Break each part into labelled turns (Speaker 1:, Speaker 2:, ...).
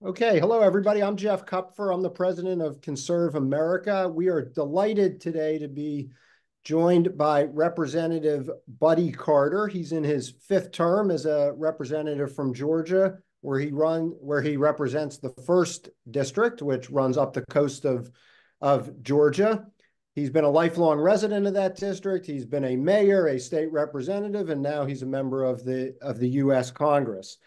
Speaker 1: Okay, hello everybody. I'm Jeff Kupfer. I'm the president of ConservAmerica. We are delighted today to be joined by Representative Buddy Carter. He's in his fifth term as a representative from Georgia, where he run where he represents the first district, which runs up the coast of of Georgia. He's been a lifelong resident of that district. He's been a mayor, a state representative, and now he's a member of the of the U.S. Congress.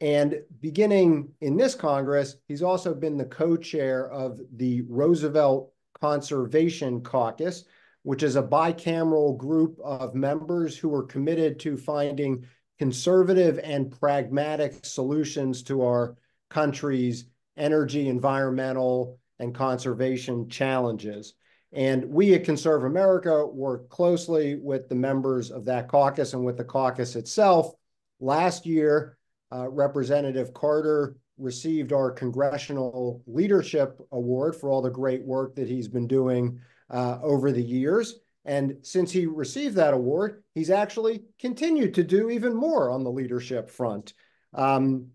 Speaker 1: And beginning in this Congress, he's also been the co-chair of the Roosevelt Conservation Caucus, which is a bicameral group of members who are committed to finding conservative and pragmatic solutions to our country's energy, environmental, and conservation challenges. And we at ConservAmerica work closely with the members of that caucus and with the caucus itself. Last year, uh, Representative Carter received our Congressional Leadership Award for all the great work that he's been doing uh, over the years. And since he received that award, he's actually continued to do even more on the leadership front. Um,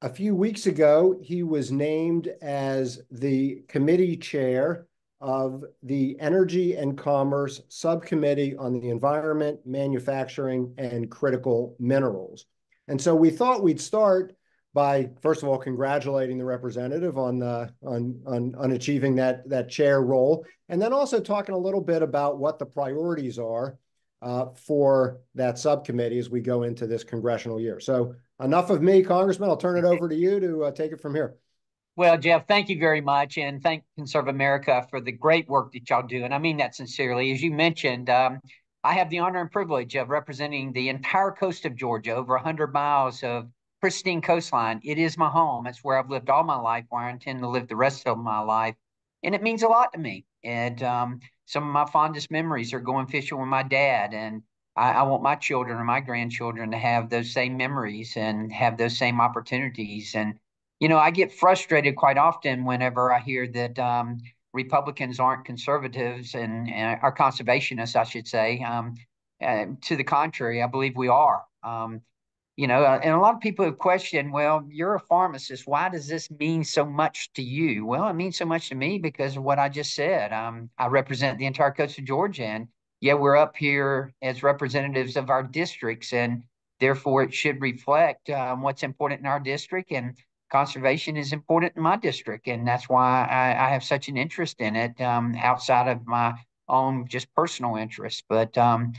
Speaker 1: a few weeks ago, he was named as the committee chair of the Energy and Commerce Subcommittee on the Environment, Manufacturing, and Critical Minerals. And so we thought we'd start by first of all congratulating the representative on uh, on, on on achieving that that chair role, and then also talking a little bit about what the priorities are uh, for that subcommittee as we go into this congressional year. So enough of me, Congressman. I'll turn it over to you to uh, take it from here.
Speaker 2: Well, Jeff, thank you very much, and thank ConservAmerica for the great work that y'all do, and I mean that sincerely. As you mentioned. Um, I have the honor and privilege of representing the entire coast of Georgia, over 100 miles of pristine coastline. It is my home. It's where I've lived all my life, where I intend to live the rest of my life. And it means a lot to me. And um, some of my fondest memories are going fishing with my dad. And I, I want my children and my grandchildren to have those same memories and have those same opportunities. And, you know, I get frustrated quite often whenever I hear that um, Republicans aren't conservatives and, and are conservationists, I should say. Um, uh, to the contrary, I believe we are. Um, you know, uh, and a lot of people have questioned, well, you're a pharmacist. Why does this mean so much to you? Well, it means so much to me because of what I just said. Um, I represent the entire coast of Georgia, and yeah, we're up here as representatives of our districts, and therefore it should reflect um, what's important in our district. And conservation is important in my district, and that's why I, I have such an interest in it um, outside of my own just personal interest. But um,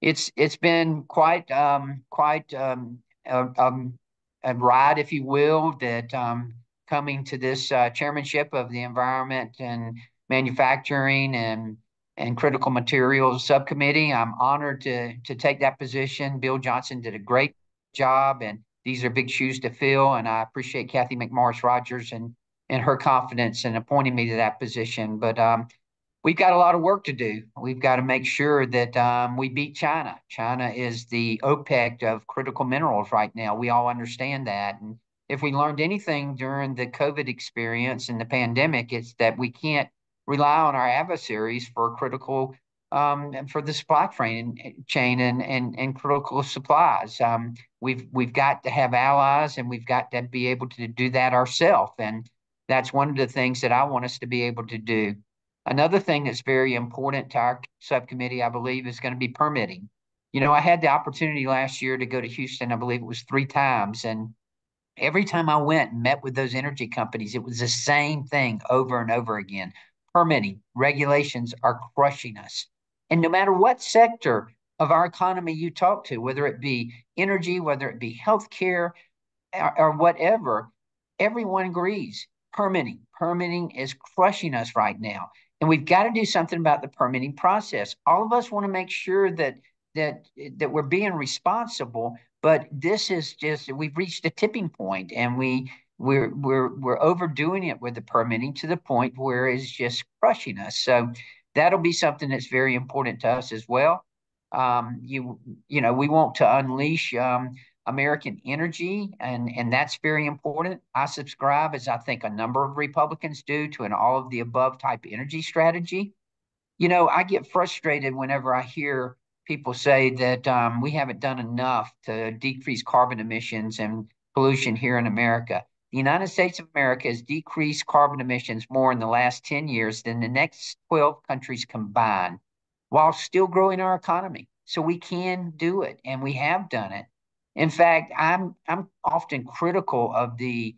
Speaker 2: it's it's been quite um, quite um, a, um, a, ride, if you will, that um, coming to this uh, chairmanship of the Environment and Manufacturing and and Critical Materials Subcommittee. I'm honored to to take that position. Bill Johnson did a great job, and these are big shoes to fill, and I appreciate Cathy McMorris Rodgers and and her confidence in appointing me to that position. But um, we've got a lot of work to do. We've got to make sure that um, we beat China. China is the OPEC of critical minerals right now. We all understand that. And if we learned anything during the COVID experience and the pandemic, it's that we can't rely on our adversaries for critical um, for the supply chain, chain and, and, and critical supplies. Um, we've we've got to have allies, and we've got to be able to do that ourselves. And that's one of the things that I want us to be able to do. Another thing that's very important to our subcommittee, I believe, is going to be permitting. You know, I had the opportunity last year to go to Houston. I believe it was three times, and every time I went and met with those energy companies, it was the same thing over and over again. Permitting regulations are crushing us. And no matter what sector of our economy you talk to, whether it be energy, whether it be healthcare, or, or whatever, everyone agrees permitting. Permitting is crushing us right now. And we've got to do something about the permitting process. All of us want to make sure that that that we're being responsible, but this is just we've reached a tipping point and we we're we're we're overdoing it with the permitting to the point where it's just crushing us. So that'll be something that's very important to us as well. Um, you you know we want to unleash um, American energy, and and that's very important. I subscribe, as I think a number of Republicans do, to an all of the above type energy strategy. You know, I get frustrated whenever I hear people say that um, we haven't done enough to decrease carbon emissions and pollution here in America. The United States of America has decreased carbon emissions more in the last 10 years than the next 12 countries combined while still growing our economy. So we can do it and we have done it. In fact, I'm I'm often critical of the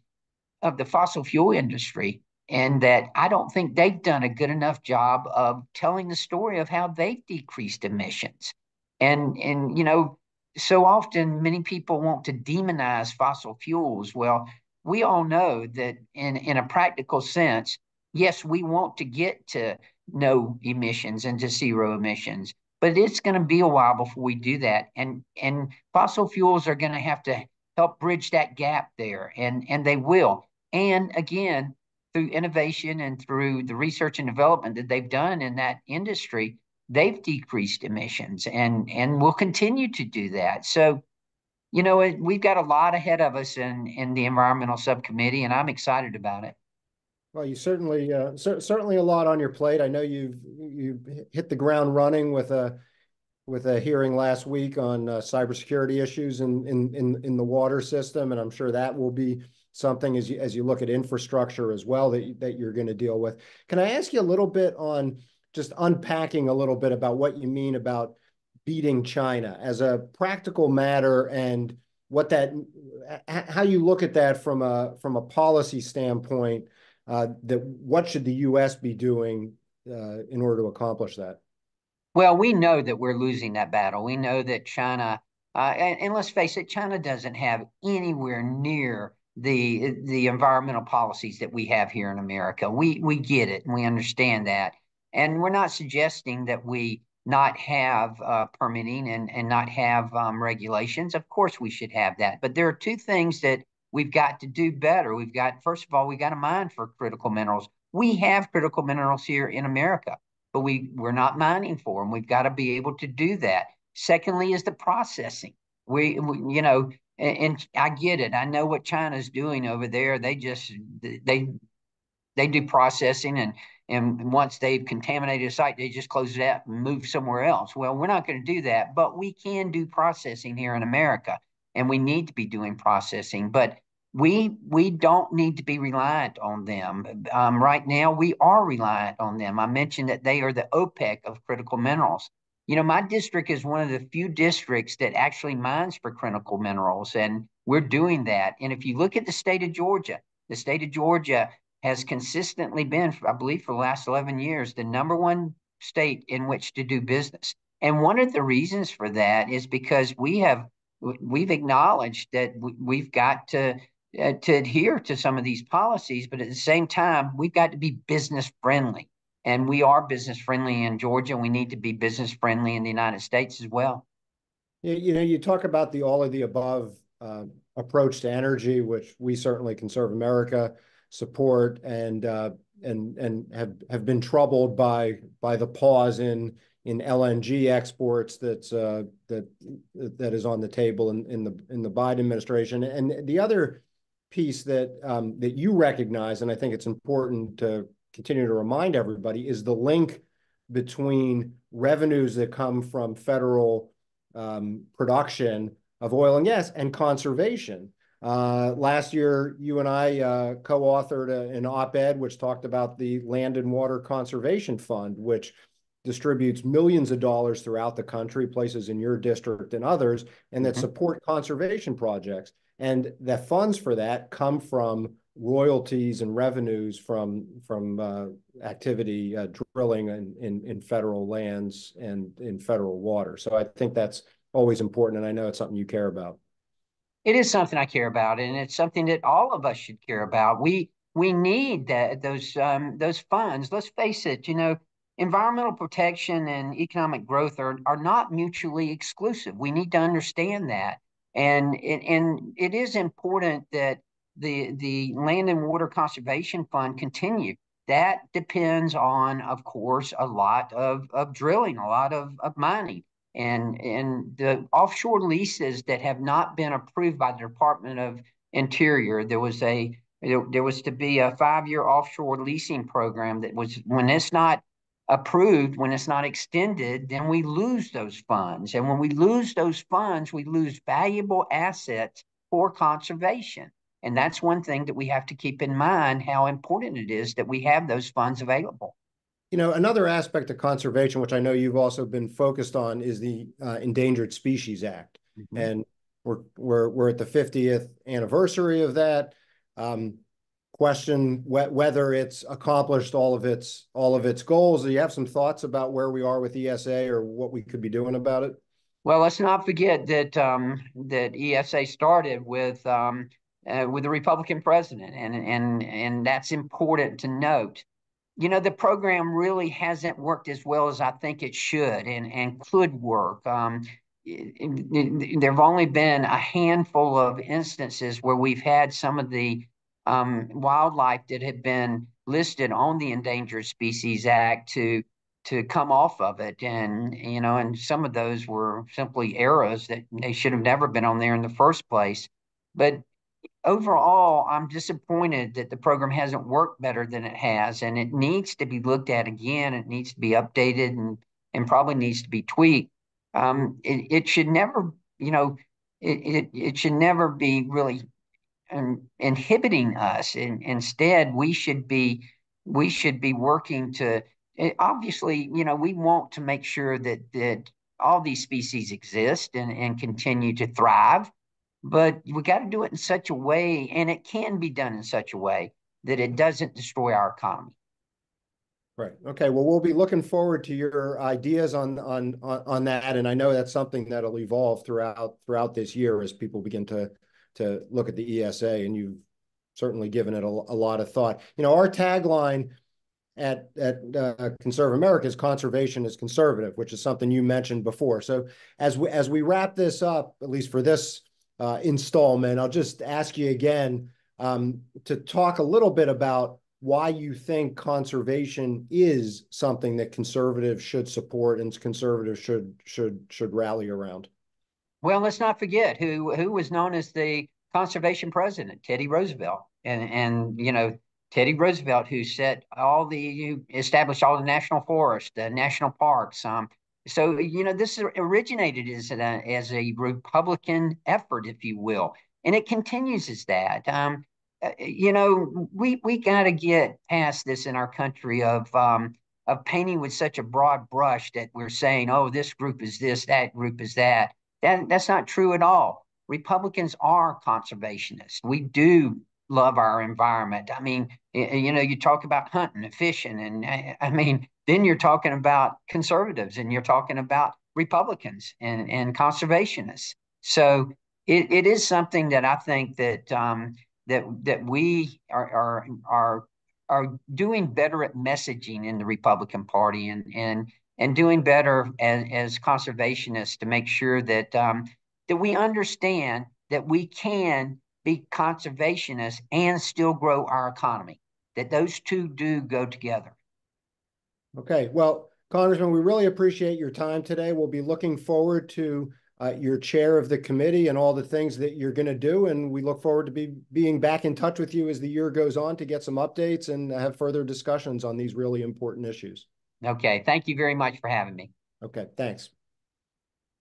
Speaker 2: of the fossil fuel industry and that I don't think they've done a good enough job of telling the story of how they've decreased emissions. And and you know, so often many people want to demonize fossil fuels. Well, we all know that in, in a practical sense, yes, we want to get to no emissions and to zero emissions, but it's going to be a while before we do that. And and fossil fuels are going to have to help bridge that gap there, and and they will. And again, through innovation and through the research and development that they've done in that industry, they've decreased emissions and and will continue to do that. So you know, we've got a lot ahead of us in in the environmental subcommittee, and I'm excited about it.
Speaker 1: Well, you certainly uh, cer certainly a lot on your plate. I know you've you hit the ground running with a with a hearing last week on uh, cybersecurity issues in, in in in the water system, and I'm sure that will be something as you as you look at infrastructure as well that that you're going to deal with. Can I ask you a little bit on just unpacking a little bit about what you mean about beating China as a practical matter and what that how you look at that from a from a policy standpoint uh, that what should the U.S. be doing uh, in order to accomplish that?
Speaker 2: Well, we know that we're losing that battle. We know that China, uh, and, and, let's face it, China doesn't have anywhere near the the environmental policies that we have here in America. We we get it and we understand that, and we're not suggesting that we not have uh, permitting and, and not have um, regulations. Of course, we should have that. But there are two things that we've got to do better. We've got, first of all, we got to mine for critical minerals. We have critical minerals here in America, but we, we're not mining for them. We've got to be able to do that. Secondly, is the processing. We, we you know, and, and I get it. I know what China's doing over there. They just, they, they do processing and and once they've contaminated a site, they just close it out and move somewhere else. Well, we're not going to do that, but we can do processing here in America, and we need to be doing processing. But we we don't need to be reliant on them. Um, right now, we are reliant on them. I mentioned that they are the OPEC of critical minerals. You know, my district is one of the few districts that actually mines for critical minerals, and we're doing that. And if you look at the state of Georgia, the state of Georgia has consistently been, I believe, for the last 11 years, the number one state in which to do business. And one of the reasons for that is because we have we've acknowledged that we've got to uh, to adhere to some of these policies, but at the same time, we've got to be business friendly. And we are business friendly in Georgia, we need to be business friendly in the United States as well.
Speaker 1: You know, you talk about the all of the above uh, approach to energy, which we certainly ConservAmerica support and uh, and and have have been troubled by by the pause in in LNG exports that's uh, that that is on the table in, in the in the Biden administration. And the other piece that um, that you recognize, and I think it's important to continue to remind everybody, is the link between revenues that come from federal um, production of oil and gas and conservation. Uh, last year, you and I uh, co-authored an op-ed which talked about the Land and Water Conservation Fund, which distributes millions of dollars throughout the country, places in your district and others, and that mm-hmm. support conservation projects. And the funds for that come from royalties and revenues from from uh, activity uh, drilling in, in in federal lands and in federal water. So I think that's always important, and I know it's something you care about
Speaker 2: it is something I care about, and it's something that all of us should care about. We we need that those um, those funds. Let's face it. You know, environmental protection and economic growth are are not mutually exclusive. We need to understand that, and it, and it is important that the the Land and Water Conservation Fund continue. That depends on, of course, a lot of, of drilling, a lot of, of mining and and the offshore leases that have not been approved by the Department of Interior. There was a there was to be a five year offshore leasing program that was when it's not approved, when it's not extended, then we lose those funds. And when we lose those funds, we lose valuable assets for conservation. And that's one thing that we have to keep in mind how important it is that we have those funds available.
Speaker 1: You know, another aspect of conservation, which I know you've also been focused on, is the uh, Endangered Species Act. Mm-hmm. And we're, we're, we're at the 50th anniversary of that. Um, question wh whether it's accomplished all of its all of its goals. Do you have some thoughts about where we are with ESA or what we could be doing about it?
Speaker 2: Well, let's not forget that um, that ESA started with um, uh, with the Republican president, and and and that's important to note. You know, the program really hasn't worked as well as I think it should and and could work. Um, there have only been a handful of instances where we've had some of the um, wildlife that had been listed on the Endangered Species Act to to come off of it, and you know, and some of those were simply errors that they should have never been on there in the first place. But overall, I'm disappointed that the program hasn't worked better than it has, and it needs to be looked at again. It needs to be updated and and probably needs to be tweaked. Um, it, it should never, you know, it, it, it should never be really inhibiting us. And instead, we should be we should be working to eh, obviously, you know, we want to make sure that that all these species exist and, and continue to thrive. But we got to do it in such a way, and it can be done in such a way that it doesn't destroy our economy.
Speaker 1: Right. Okay. Well, we'll be looking forward to your ideas on on on that, and I know that's something that'll evolve throughout throughout this year as people begin to to look at the ESA, and you've certainly given it a, a lot of thought. You know, our tagline at at uh, ConservAmerica is conservation is conservative, which is something you mentioned before. So as we as we wrap this up, at least for this installment, I'll just ask you again um, to talk a little bit about why you think conservation is something that conservatives should support and conservatives should should should rally around.
Speaker 2: Well, let's not forget who who was known as the conservation president, Teddy Roosevelt, and and you know Teddy Roosevelt, who set all the established all the national forests, the national parks. Um, so you know this originated as a, as a Republican effort, if you will, and it continues as that. Um, uh, you know, we we got to get past this in our country of um, of painting with such a broad brush that we're saying, oh, this group is this, that group is that. That that's not true at all. Republicans are conservationists. We do love our environment. I mean, you know, you talk about hunting and fishing, and I mean, then you're talking about conservatives and you're talking about Republicans and, and conservationists. So it, it is something that I think that um, that that we are are are are doing better at messaging in the Republican Party and and and doing better as, as conservationists to make sure that um, that we understand that we can be conservationists and still grow our economy. That those two do go together.
Speaker 1: Okay, well, Congressman, we really appreciate your time today. We'll be looking forward to uh, your chair of the committee and all the things that you're going to do. And we look forward to be being back in touch with you as the year goes on to get some updates and have further discussions on these really important issues.
Speaker 2: Okay. Thank you very much for having me.
Speaker 1: Okay. Thanks.